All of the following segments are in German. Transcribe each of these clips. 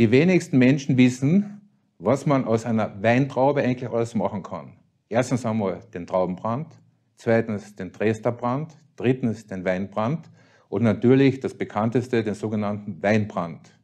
Die wenigsten Menschen wissen, was man aus einer Weintraube eigentlich alles machen kann. Erstens einmal den Traubenbrand, zweitens den Dresdner Brand, drittens den Weinbrand und natürlich das bekannteste, den sogenannten Weinbrand.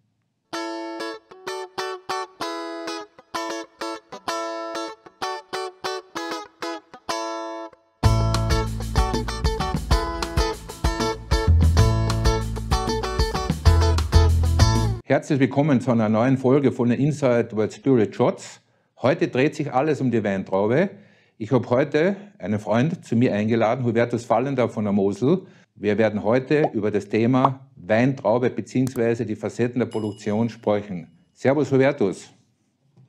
Herzlich willkommen zu einer neuen Folge von Inside World Spirit Shots. Heute dreht sich alles um die Weintraube. Ich habe heute einen Freund zu mir eingeladen, Hubertus Fallender von der Mosel. Wir werden heute über das Thema Weintraube bzw. die Facetten der Produktion sprechen. Servus, Hubertus.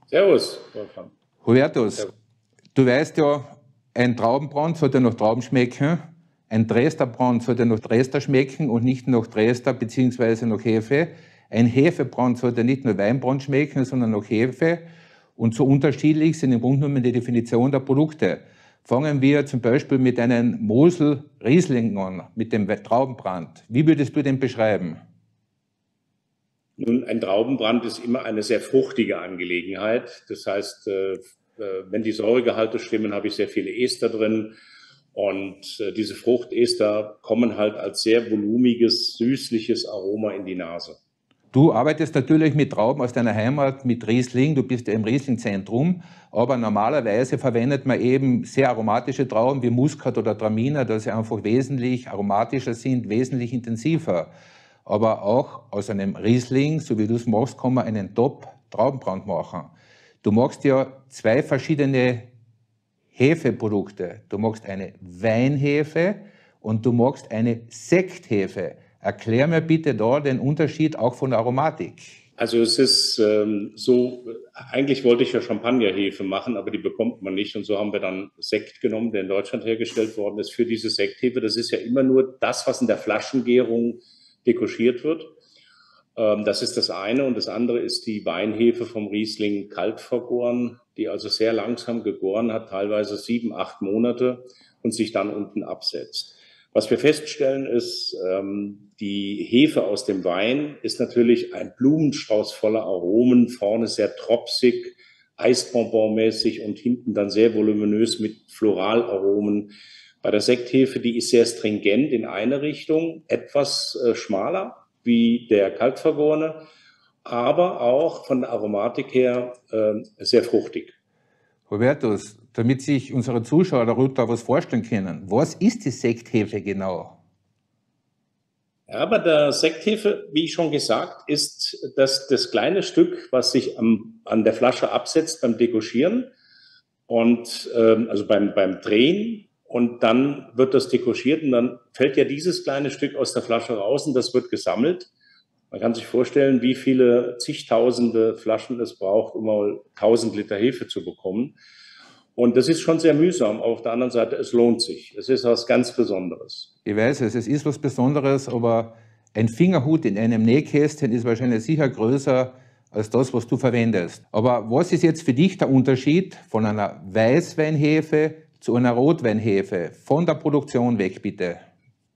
Servus, Wolfgang. Hubertus, Servus. du weißt ja, ein Traubenbrand sollte nach Trauben schmecken, ein Dresdner Brand sollte nach Dresdner schmecken und nicht nach Dresdner bzw. nach Hefe. Ein Hefebrand sollte nicht nur Weinbrand schmecken, sondern auch Hefe. Und so unterschiedlich sind im Grunde genommen die Definition der Produkte. Fangen wir zum Beispiel mit einem Mosel-Riesling an, mit dem Traubenbrand. Wie würdest du den beschreiben? Nun, ein Traubenbrand ist immer eine sehr fruchtige Angelegenheit. Das heißt, äh, äh, wenn die Säuregehalte stimmen, habe ich sehr viele Ester drin. Und äh, diese Fruchtester kommen halt als sehr volumiges, süßliches Aroma in die Nase. Du arbeitest natürlich mit Trauben aus deiner Heimat, mit Riesling, du bist ja im Riesling-Zentrum, aber normalerweise verwendet man eben sehr aromatische Trauben wie Muskat oder Traminer, dass sie einfach wesentlich aromatischer sind, wesentlich intensiver. Aber auch aus einem Riesling, so wie du es machst, kann man einen Top-Traubenbrand machen. Du machst ja zwei verschiedene Hefeprodukte. Du machst eine Weinhefe und du machst eine Sekthefe. Erklär mir bitte da den Unterschied auch von der Aromatik. Also es ist ähm, so, eigentlich wollte ich ja Champagnerhefe machen, aber die bekommt man nicht. Und so haben wir dann Sekt genommen, der in Deutschland hergestellt worden ist für diese Sekthefe. Das ist ja immer nur das, was in der Flaschengärung dekoschiert wird. Ähm, das ist das eine. Und das andere ist die Weinhefe vom Riesling kalt vergoren, die also sehr langsam gegoren hat, teilweise sieben, acht Monate und sich dann unten absetzt. Was wir feststellen ist, ähm, die Hefe aus dem Wein ist natürlich ein Blumenstrauß voller Aromen, vorne sehr tropsig, Eisbonbon-mäßig und hinten dann sehr voluminös mit Floralaromen. Bei der Sekthefe, die ist sehr stringent in eine Richtung, etwas äh, schmaler wie der kaltvergorene, aber auch von der Aromatik her äh, sehr fruchtig. Hubertus, damit sich unsere Zuschauer darüber was vorstellen können, was ist die Sekthefe genau? Ja, bei der Sekthefe, wie schon gesagt, ist das das kleine Stück, was sich am, an der Flasche absetzt beim Dekoschieren und ähm, also beim, beim Drehen und dann wird das dekoschiert und dann fällt ja dieses kleine Stück aus der Flasche raus und das wird gesammelt man kann sich vorstellen, wie viele zigtausende Flaschen es braucht, um mal 1000 Liter Hefe zu bekommen. Und das ist schon sehr mühsam. Auf der anderen Seite, es lohnt sich. Es ist was ganz Besonderes. Ich weiß es, es ist was Besonderes, aber ein Fingerhut in einem Nähkästchen ist wahrscheinlich sicher größer als das, was du verwendest. Aber was ist jetzt für dich der Unterschied von einer Weißweinhefe zu einer Rotweinhefe? Von der Produktion weg, bitte.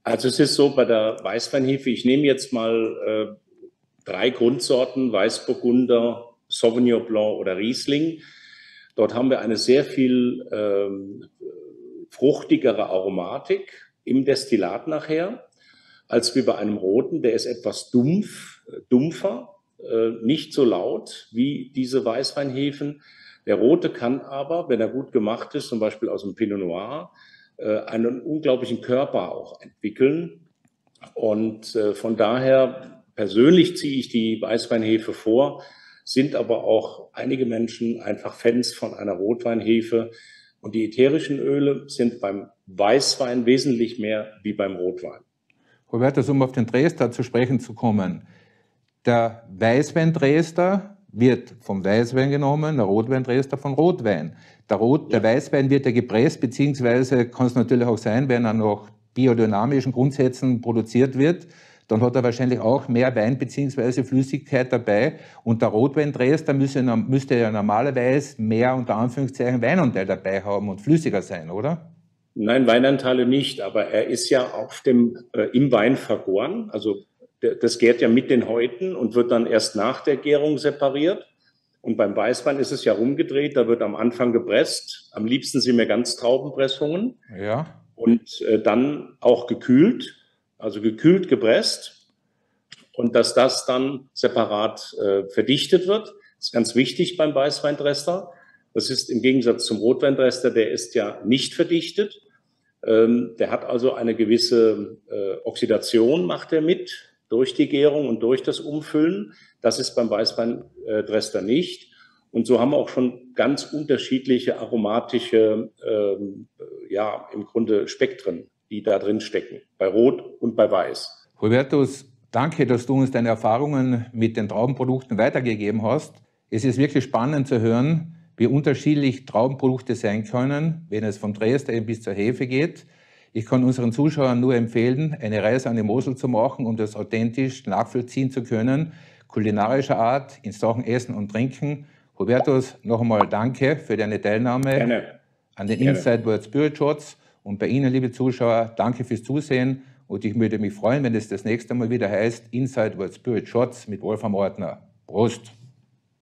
Also es ist so bei der Weißweinhefe, ich nehme jetzt mal äh, drei Grundsorten, Weißburgunder, Sauvignon Blanc oder Riesling. Dort haben wir eine sehr viel ähm, fruchtigere Aromatik im Destillat nachher, als wie bei einem roten. Der ist etwas dumpf, äh, dumpfer, äh, nicht so laut wie diese Weißweinhefen. Der rote kann aber, wenn er gut gemacht ist, zum Beispiel aus dem Pinot Noir, äh, einen unglaublichen Körper auch entwickeln. Und äh, von daher Persönlich ziehe ich die Weißweinhefe vor, sind aber auch einige Menschen einfach Fans von einer Rotweinhefe. Und die ätherischen Öle sind beim Weißwein wesentlich mehr wie beim Rotwein. Robertus, um auf den Dresdner zu sprechen zu kommen. Der Weißwein Dresdner wird vom Weißwein genommen, der Rotwein Dresdner von Rotwein. Der, Rot, ja. der Weißwein wird ja gepresst, beziehungsweise kann es natürlich auch sein, wenn er nach biodynamischen Grundsätzen produziert wird, dann hat er wahrscheinlich auch mehr Wein bzw. Flüssigkeit dabei. Und der Rotweindresder müsste, müsste ja normalerweise mehr unter Anführungszeichen Weinanteil dabei haben und flüssiger sein, oder? Nein, Weinanteile nicht, aber er ist ja auf dem, äh, im Wein vergoren. Also das gärt ja mit den Häuten und wird dann erst nach der Gärung separiert. Und beim Weißwein ist es ja rumgedreht, da wird am Anfang gepresst. Am liebsten sind mir ganz Traubenpressungen. Ja. Und äh, dann auch gekühlt, also gekühlt gepresst. Und dass das dann separat äh, verdichtet wird, ist ganz wichtig beim Weißweindrester. Das ist im Gegensatz zum Rotweindrester, der ist ja nicht verdichtet. Ähm, der hat also eine gewisse äh, Oxidation, macht er mit durch die Gärung und durch das Umfüllen. Das ist beim Weißweindrester nicht. Und so haben wir auch schon ganz unterschiedliche aromatische, ähm, ja, im Grunde Spektren, die da drin stecken, bei Rot und bei Weiß. Hubertus, danke, dass du uns deine Erfahrungen mit den Traubenprodukten weitergegeben hast. Es ist wirklich spannend zu hören, wie unterschiedlich Traubenprodukte sein können, wenn es vom Dresder bis zur Hefe geht. Ich kann unseren Zuschauern nur empfehlen, eine Reise an die Mosel zu machen, um das authentisch nachvollziehen zu können, kulinarischer Art in Sachen Essen und Trinken. Hubertus, noch einmal danke für deine Teilnahme Gerne. an den Gerne. Inside World Spirit Shots. Und bei Ihnen, liebe Zuschauer, danke fürs Zusehen. Und ich würde mich freuen, wenn es das nächste Mal wieder heißt Inside World Spirit Shots mit Wolfram Ortner. Prost!